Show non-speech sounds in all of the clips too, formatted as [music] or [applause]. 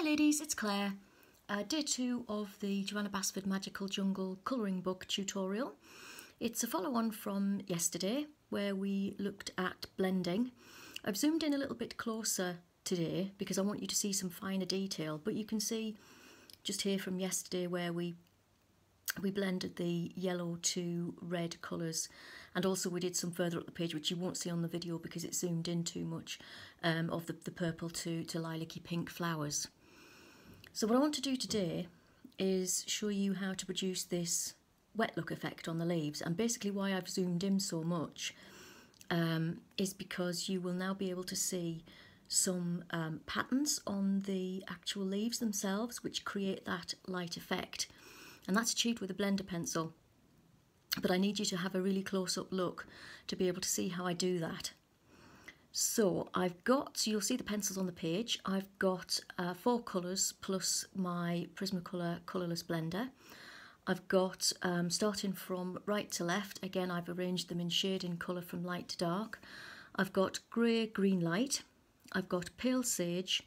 Hi ladies, it's Claire. Uh, day two of the Johanna Basford Magical Jungle colouring book tutorial. It's a follow-on from yesterday where we looked at blending. I've zoomed in a little bit closer today because I want you to see some finer detail but you can see just here from yesterday where we we blended the yellow to red colours and also we did some further up the page which you won't see on the video because it zoomed in too much um, of the, the purple to, to lilac-y pink flowers. So what I want to do today is show you how to produce this wet look effect on the leaves. And basically why I've zoomed in so much um, is because you will now be able to see some um, patterns on the actual leaves themselves which create that light effect. And that's achieved with a blender pencil. But I need you to have a really close-up look to be able to see how I do that. So I've got, you'll see the pencils on the page, I've got uh, four colours plus my Prismacolor colourless blender. I've got, um, starting from right to left, again I've arranged them in shade and colour from light to dark. I've got grey green light, I've got pale sage,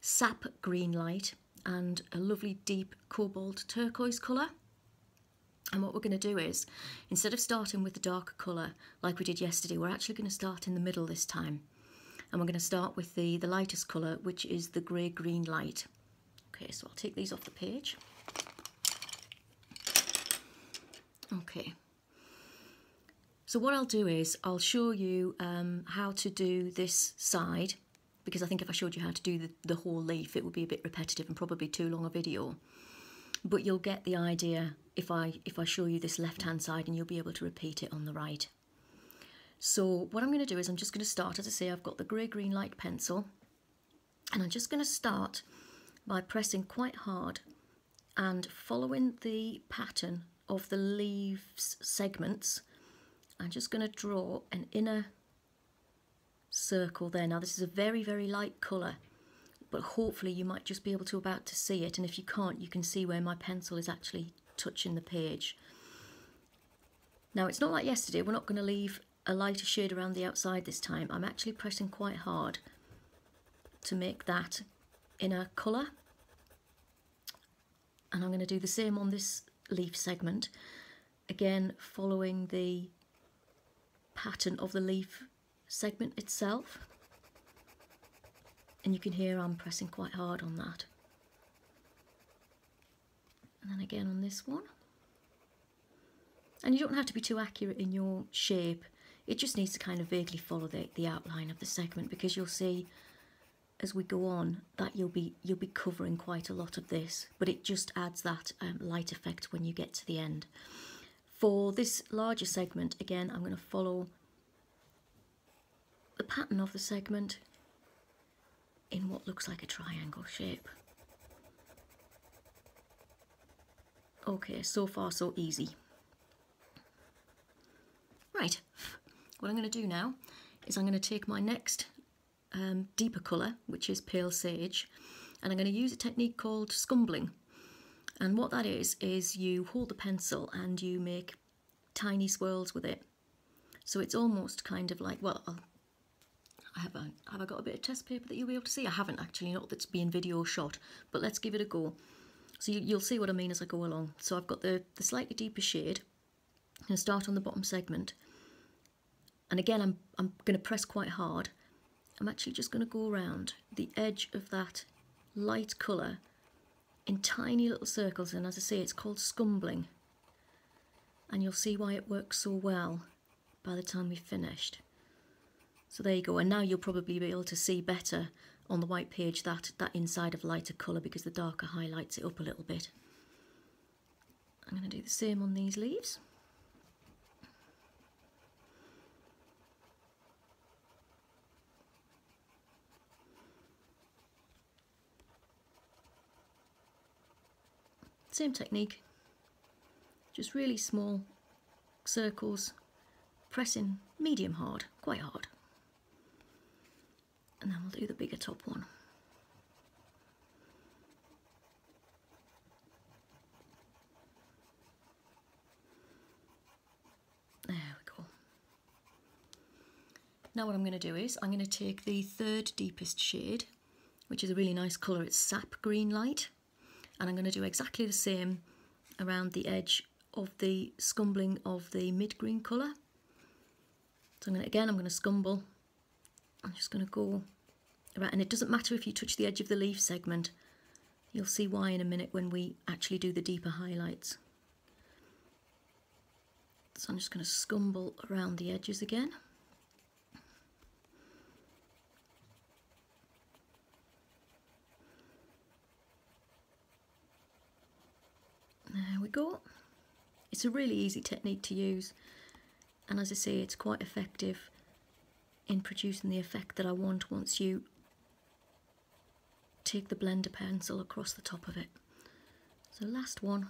sap green light and a lovely deep cobalt turquoise colour. And what we're going to do is, instead of starting with the darker colour like we did yesterday, we're actually going to start in the middle this time. And we're going to start with the, the lightest colour, which is the grey-green light. Okay, so I'll take these off the page. Okay. So what I'll do is, I'll show you um, how to do this side, because I think if I showed you how to do the, the whole leaf, it would be a bit repetitive and probably too long a video but you'll get the idea if I if I show you this left hand side and you'll be able to repeat it on the right. So what I'm going to do is I'm just going to start, as I say, I've got the grey green light pencil and I'm just going to start by pressing quite hard and following the pattern of the leaves segments I'm just going to draw an inner circle there. Now this is a very very light colour but hopefully you might just be able to about to see it and if you can't you can see where my pencil is actually touching the page. Now it's not like yesterday, we're not going to leave a lighter shade around the outside this time. I'm actually pressing quite hard to make that inner colour and I'm going to do the same on this leaf segment again following the pattern of the leaf segment itself and you can hear I'm pressing quite hard on that. And then again on this one. And you don't have to be too accurate in your shape. It just needs to kind of vaguely follow the, the outline of the segment because you'll see as we go on that you'll be you'll be covering quite a lot of this but it just adds that um, light effect when you get to the end. For this larger segment again I'm going to follow the pattern of the segment in what looks like a triangle shape. Okay, so far so easy. Right, what I'm going to do now is I'm going to take my next um, deeper colour, which is pale sage, and I'm going to use a technique called scumbling. And what that is, is you hold the pencil and you make tiny swirls with it. So it's almost kind of like, well, I'll I have, a, have I got a bit of test paper that you'll be able to see? I haven't actually, not that's being video shot, but let's give it a go. So you, will see what I mean as I go along. So I've got the, the slightly deeper shade. I'm going to start on the bottom segment. And again, I'm, I'm going to press quite hard. I'm actually just going to go around the edge of that light colour in tiny little circles. And as I say, it's called scumbling. And you'll see why it works so well by the time we've finished. So there you go, and now you'll probably be able to see better on the white page that, that inside of lighter colour because the darker highlights it up a little bit. I'm going to do the same on these leaves. Same technique, just really small circles, pressing medium hard, quite hard and then we'll do the bigger top one. There we go. Now what I'm going to do is I'm going to take the third deepest shade which is a really nice colour. It's sap green light. And I'm going to do exactly the same around the edge of the scumbling of the mid green colour. So I'm going to, again, I'm going to scumble. I'm just going to go around, and it doesn't matter if you touch the edge of the leaf segment. You'll see why in a minute when we actually do the deeper highlights. So I'm just going to scumble around the edges again. There we go. It's a really easy technique to use and as I say it's quite effective in producing the effect that I want once you take the blender pencil across the top of it. So last one.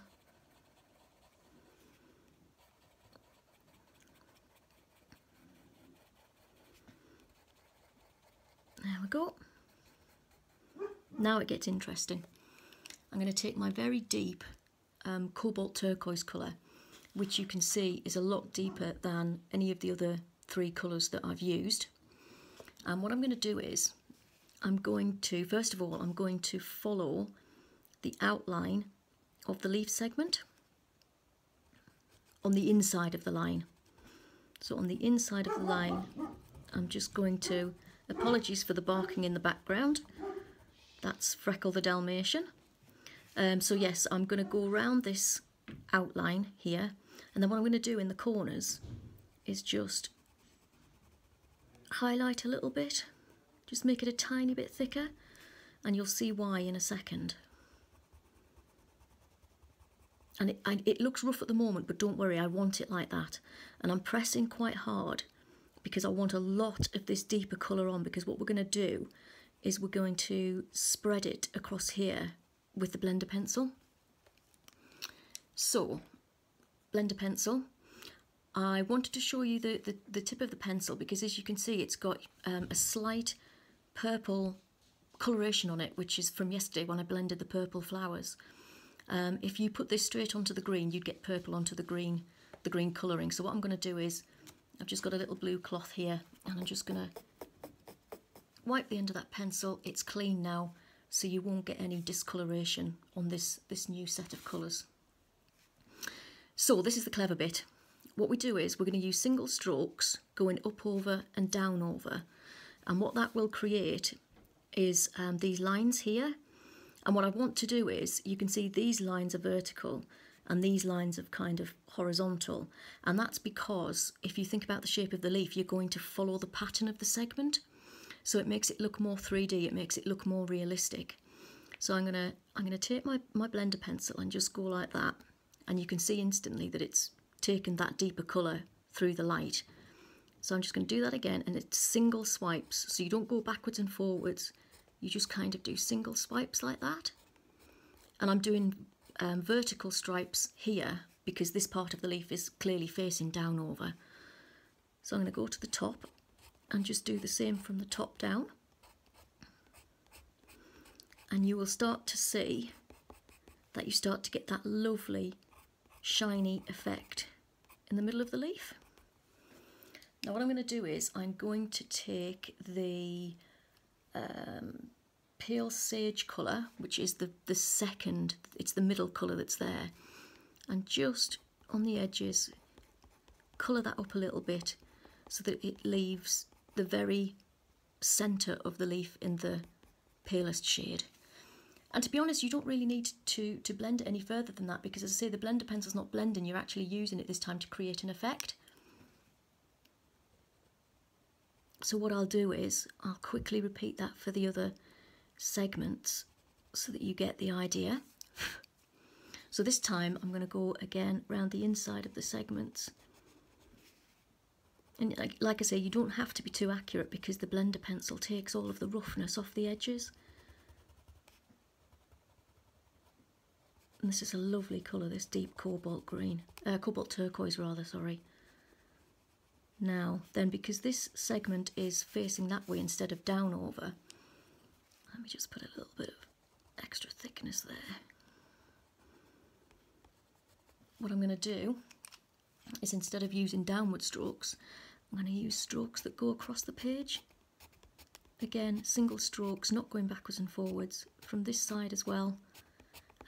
There we go. Now it gets interesting. I'm going to take my very deep um, cobalt turquoise colour, which you can see is a lot deeper than any of the other three colours that I've used. And what I'm going to do is, I'm going to, first of all, I'm going to follow the outline of the leaf segment on the inside of the line. So on the inside of the line, I'm just going to, apologies for the barking in the background, that's Freckle the Dalmatian. Um, so yes, I'm going to go around this outline here and then what I'm going to do in the corners is just highlight a little bit, just make it a tiny bit thicker and you'll see why in a second. And it, it looks rough at the moment, but don't worry, I want it like that. And I'm pressing quite hard because I want a lot of this deeper colour on because what we're going to do is we're going to spread it across here with the blender pencil. So, blender pencil. I wanted to show you the, the, the tip of the pencil because as you can see it's got um, a slight purple coloration on it which is from yesterday when I blended the purple flowers. Um, if you put this straight onto the green you'd get purple onto the green the green colouring so what I'm going to do is I've just got a little blue cloth here and I'm just going to wipe the end of that pencil it's clean now so you won't get any discoloration on this, this new set of colours. So this is the clever bit. What we do is we're going to use single strokes going up over and down over. And what that will create is um, these lines here. And what I want to do is you can see these lines are vertical and these lines are kind of horizontal. And that's because if you think about the shape of the leaf you're going to follow the pattern of the segment. So it makes it look more 3D, it makes it look more realistic. So I'm gonna I'm gonna take my, my blender pencil and just go like that. And you can see instantly that it's taken that deeper colour through the light. So I'm just going to do that again and it's single swipes so you don't go backwards and forwards you just kind of do single swipes like that and I'm doing um, vertical stripes here because this part of the leaf is clearly facing down over. So I'm going to go to the top and just do the same from the top down and you will start to see that you start to get that lovely shiny effect in the middle of the leaf. Now what I'm going to do is I'm going to take the um, pale sage colour, which is the, the second, it's the middle colour that's there, and just on the edges colour that up a little bit so that it leaves the very centre of the leaf in the palest shade. And to be honest, you don't really need to, to blend it any further than that because as I say, the blender pencil's not blending, you're actually using it this time to create an effect. So what I'll do is I'll quickly repeat that for the other segments so that you get the idea. [laughs] so this time I'm going to go again around the inside of the segments and like, like I say, you don't have to be too accurate because the blender pencil takes all of the roughness off the edges. And this is a lovely colour, this deep cobalt green, uh, cobalt turquoise rather, sorry. Now, then because this segment is facing that way instead of down over, let me just put a little bit of extra thickness there. What I'm going to do is instead of using downward strokes, I'm going to use strokes that go across the page again single strokes not going backwards and forwards from this side as well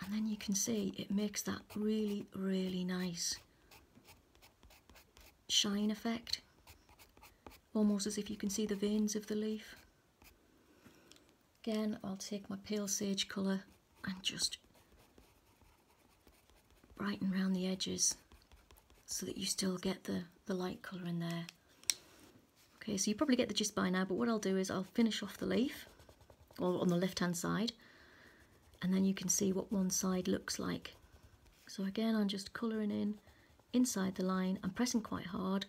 and then you can see it makes that really really nice shine effect. Almost as if you can see the veins of the leaf. Again I'll take my pale sage colour and just brighten around the edges so that you still get the, the light colour in there. Okay, so you probably get the gist by now, but what I'll do is I'll finish off the leaf, or on the left-hand side, and then you can see what one side looks like. So again, I'm just colouring in inside the line. I'm pressing quite hard.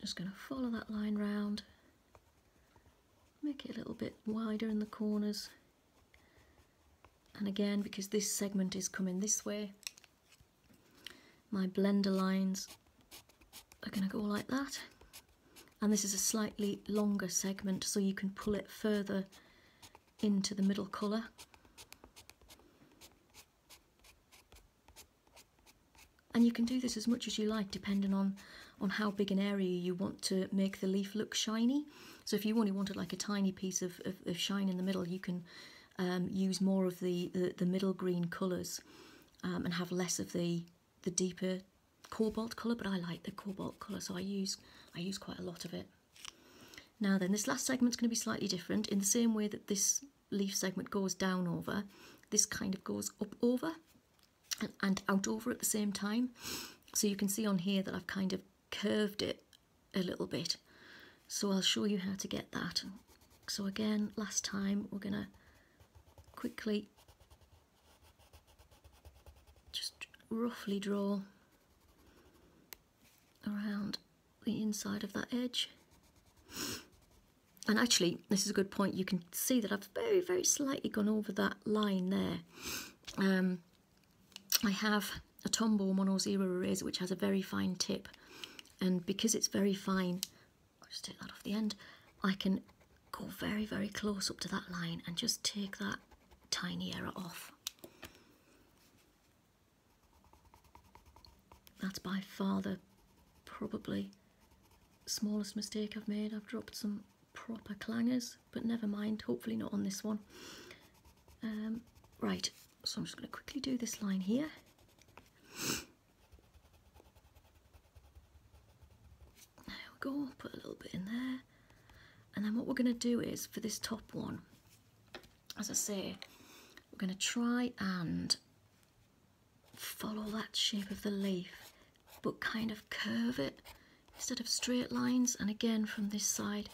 Just going to follow that line round, make it a little bit wider in the corners. And again, because this segment is coming this way, my blender lines are going to go like that and this is a slightly longer segment so you can pull it further into the middle colour. And you can do this as much as you like depending on, on how big an area you want to make the leaf look shiny. So if you only wanted like a tiny piece of, of, of shine in the middle you can um, use more of the, the, the middle green colours um, and have less of the the deeper cobalt colour, but I like the cobalt colour, so I use I use quite a lot of it. Now then, this last segment's going to be slightly different. In the same way that this leaf segment goes down over, this kind of goes up over and, and out over at the same time. So you can see on here that I've kind of curved it a little bit. So I'll show you how to get that. So again, last time we're going to quickly just roughly draw around the inside of that edge. And actually, this is a good point. You can see that I've very, very slightly gone over that line there. Um, I have a Tombow Mono Zero eraser which has a very fine tip. And because it's very fine, I'll just take that off the end, I can go very, very close up to that line and just take that tiny error off. That's by far the probably smallest mistake I've made. I've dropped some proper clangers, but never mind, hopefully not on this one. Um, right, so I'm just going to quickly do this line here. There we go, put a little bit in there. And then what we're going to do is, for this top one, as I say, we're going to try and follow that shape of the leaf but kind of curve it instead of straight lines and again from this side.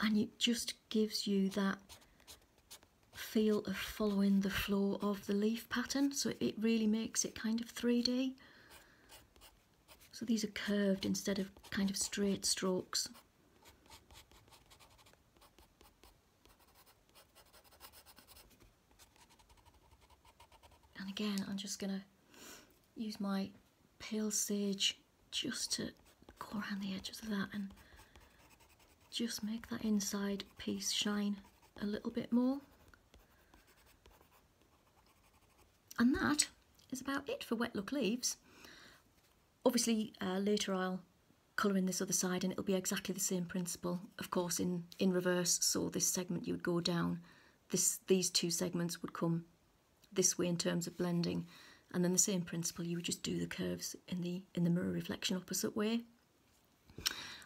And it just gives you that feel of following the flow of the leaf pattern. So it really makes it kind of 3D so these are curved instead of kind of straight strokes. And again I'm just gonna use my pale sage just to go around the edges of that and just make that inside piece shine a little bit more. And that is about it for wet look leaves. Obviously uh, later I'll colour in this other side and it'll be exactly the same principle, of course in, in reverse, so this segment you would go down, this these two segments would come this way in terms of blending and then the same principle you would just do the curves in the in the mirror reflection opposite way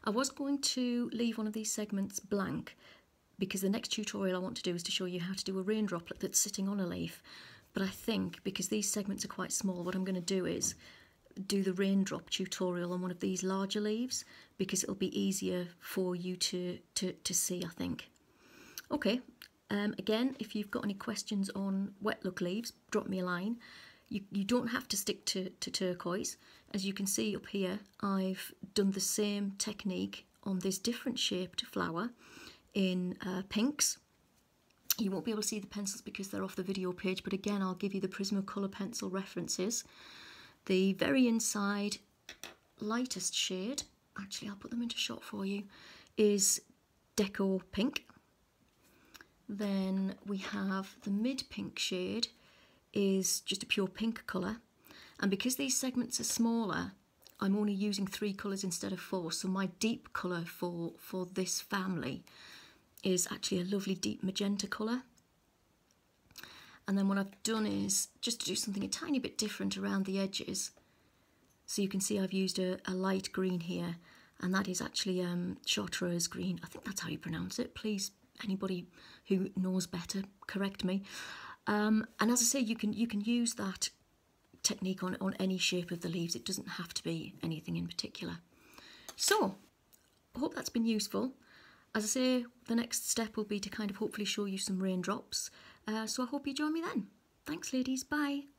I was going to leave one of these segments blank because the next tutorial I want to do is to show you how to do a rain droplet that's sitting on a leaf but I think because these segments are quite small what I'm going to do is do the raindrop tutorial on one of these larger leaves because it'll be easier for you to, to, to see I think. Okay, um, again if you've got any questions on wet look leaves drop me a line. You, you don't have to stick to, to turquoise. As you can see up here, I've done the same technique on this different shaped flower in uh, pinks. You won't be able to see the pencils because they're off the video page, but again, I'll give you the Prismacolor pencil references. The very inside lightest shade, actually I'll put them into shot for you, is Deco Pink. Then we have the mid pink shade, is just a pure pink colour. And because these segments are smaller, I'm only using three colours instead of four. So my deep colour for, for this family is actually a lovely deep magenta colour. And then what I've done is just to do something a tiny bit different around the edges. So you can see I've used a, a light green here and that is actually um, chartreuse green. I think that's how you pronounce it. Please, anybody who knows better, correct me. Um, and as I say, you can you can use that technique on, on any shape of the leaves. It doesn't have to be anything in particular. So, I hope that's been useful. As I say, the next step will be to kind of hopefully show you some raindrops. Uh, so I hope you join me then. Thanks, ladies. Bye.